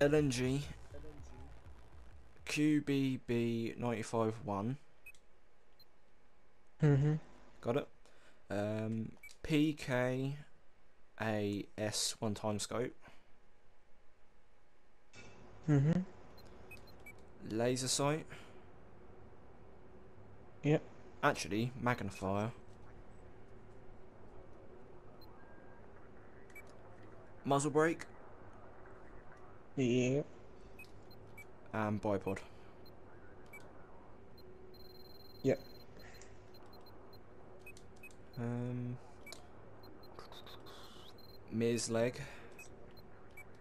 LMG QBB 95 1. Mm-hmm. Got it. Um, PKA-S one time scope. Mm-hmm. Laser sight. Yep. Actually, magnifier. Muzzle brake Yep. and bipod. Yep. Um, Mare's leg.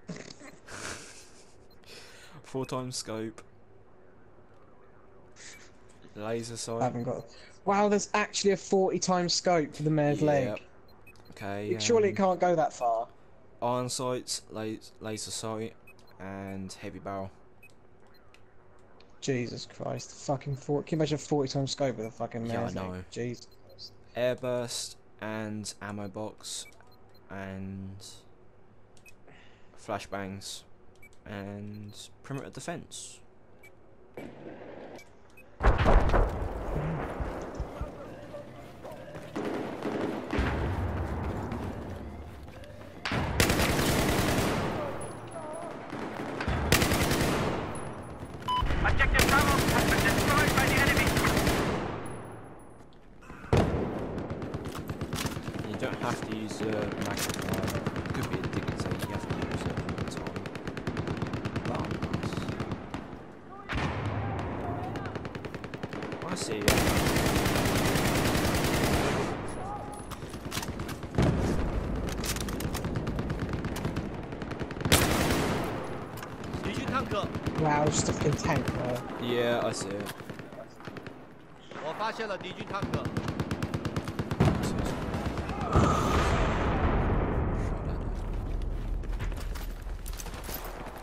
Four times scope. Laser sight. I haven't got. Wow, there's actually a 40 times scope for the mare's Yep. leg. Okay. Surely it um, can't go that far. Iron sights, las- laser sight, and heavy barrel. Jesus Christ, fucking 40. Can you imagine 40 times scope with a fucking Yeah, I know. Jesus. Airburst and ammo box, and flashbangs, and perimeter defense. Objective Bravo has been destroyed by the enemy. You don't have to use a magnifier. It could be a indicator. You have to use it all the time. But I'm nice. I see. Yeah. Wow, just a fucking tank there. Yeah, I see it. 我发现了敌军坦克。 I see it.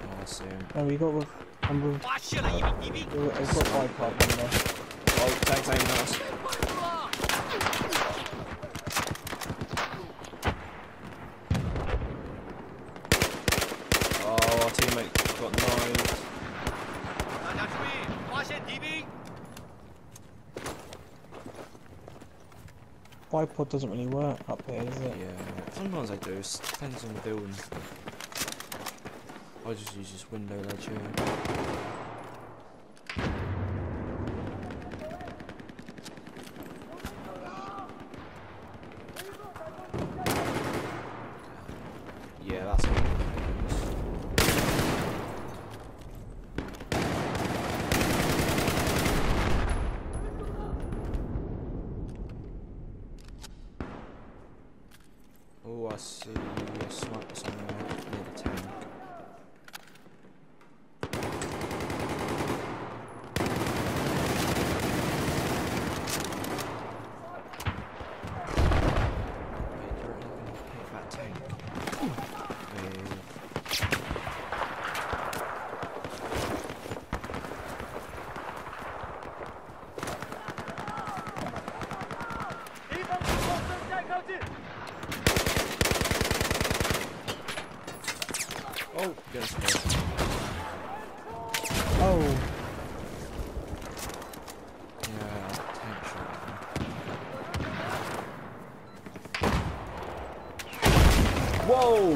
Oh, I see him. No, we got with. And we've, 发现了一名敌兵。 we've got bipod in there. Oh, thanks, I know. Bipod doesn't really work up here, does it? Yeah, sometimes I do, it depends on the building. I just use this window ledge here. See a sniper somewhere near the tank. Wait, you're not gonna hit that tank. With- Oh, goodness me. Oh, Yeah, tank shot. Whoa!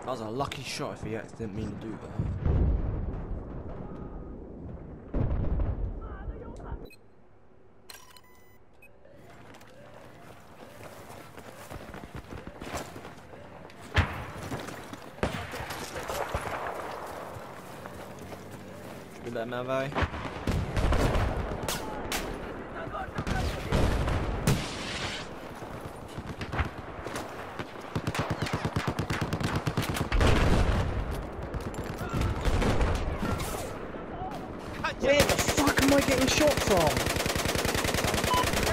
That was a lucky shot if he didn't mean to do that. Should we let him where the fuck am I getting shot from?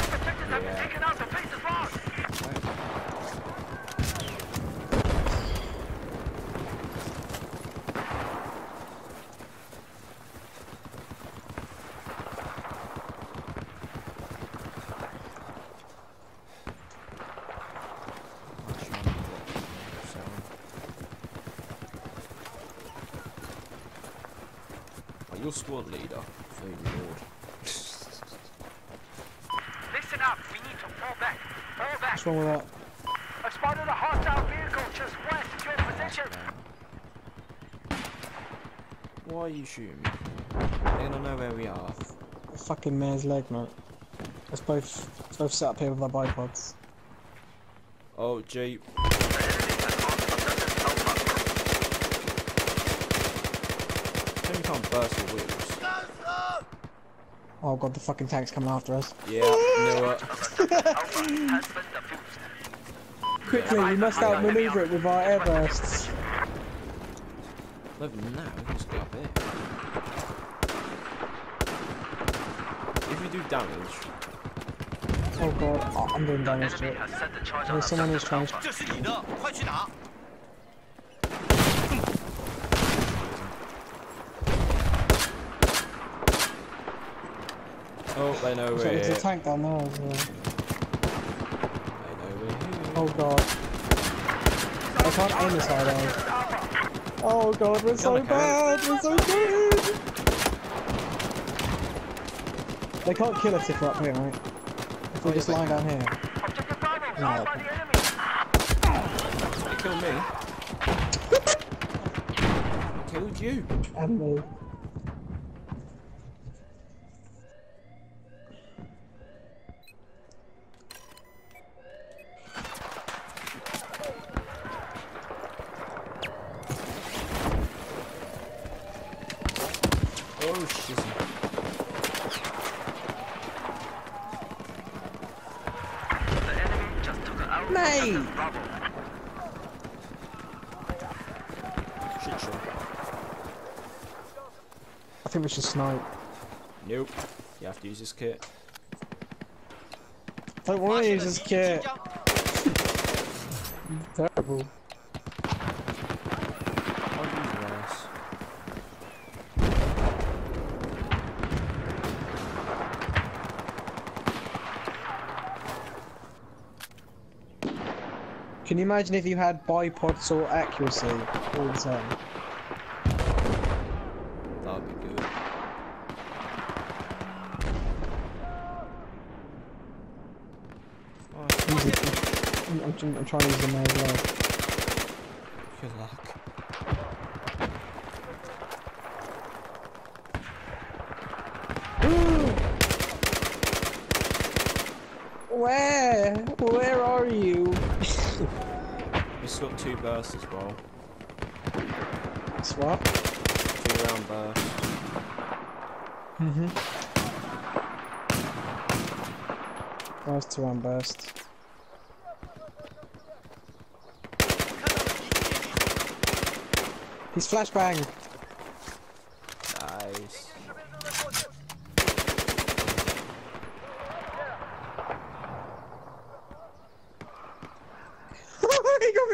Protectors have been taken out. The place is lost. Your squad leader. Food lord. Listen up. We need to fall back. Fall back. What's wrong with that? I spotted a hostile vehicle just west of your position. Why are you shooting me? They're gonna know where we are. A fucking mare's leg, mate. Let's both, let's both sit up here with our bipods. Oh, Jeep. Can't burst your wheels. Oh god, the fucking tank's coming after us. Yeah, knew it. Quickly, we must outmaneuver it with our airbursts. Not even now, we can just get up here. If we do damage, Oh god, oh, I'm doing damage to it. Has set the charge on There's someone who's trying to... oh, they know So we're there's here. a tank down there as well. They know we're here. Oh god. I can't aim this hard though. Oh god, we're so bad, we're so good! They can't kill us if we're up here, right? If we oh, just lie down here. No. found by the. They killed me. I killed you. And me. Oh, shizzy. The enemy just took out Mate! Shit show. I think we should snipe. Nope. You have to use this kit. Don't want to use this kit. Terrible. I'll use your ass. Can you imagine if you had bipods or accuracy all the time? That'd be good. Oh, I'm, I'm, trying- I'm trying to use the main as well. good luck. Where? Where are you? It's got two bursts as well. Swap. Two round bursts. Mm-hmm. Nice two round burst. He's flashbang. Nice. he got me with a unicorn. No. That's a fuck? decent spot from there. Fuck.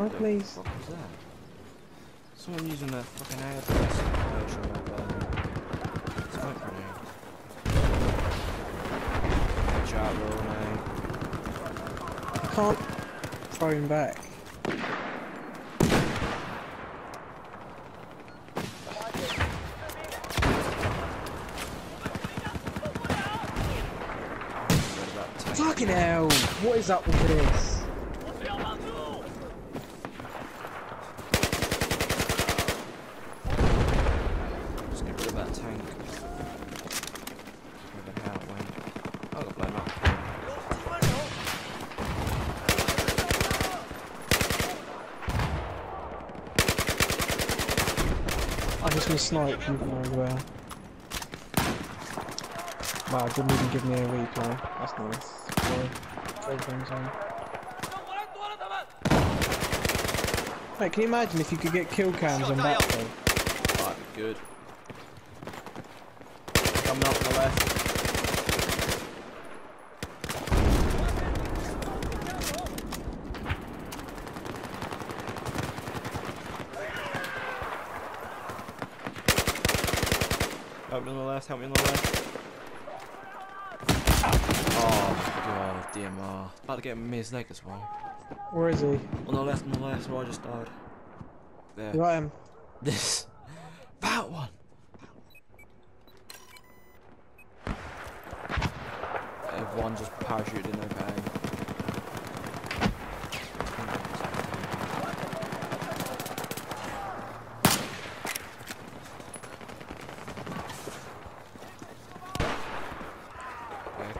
Can I The please? fuck was that? Someone using their fucking burst version of um, smoke grenade. Watch out, roll mate. Uh, can't throw him back. Fucking hell! What is up with this? Just get rid of that tank. Where the hell it went? Oh, got blown up. I just been sniped from there as well. Wow, didn't even give me a replay. That's nice. Everything's on. Mate, can you imagine if you could get kill cams on that thing? That'd be good. Coming up on the left. Me on the left, help me on the left. Oh god, DMR. About to get me his leg as well. Where is he? On the left, on the left, where I just died. There. You got him. This. That one! Everyone just parachuted in okay. Okay. Oh my god, it was on the right. This tank. How are you armed it?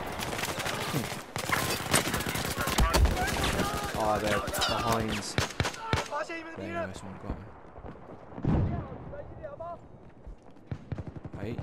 Ah, they're behind. Very nice one, got him. Right.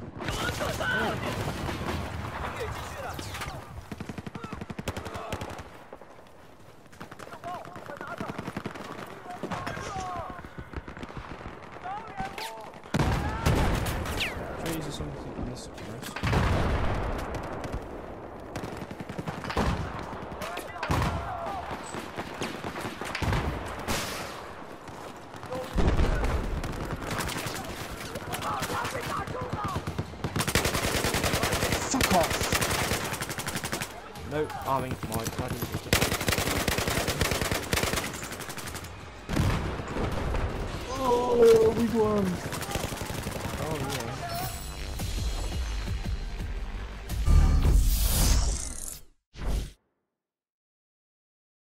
No, arming oh, my bloody. Oh, we won! Oh.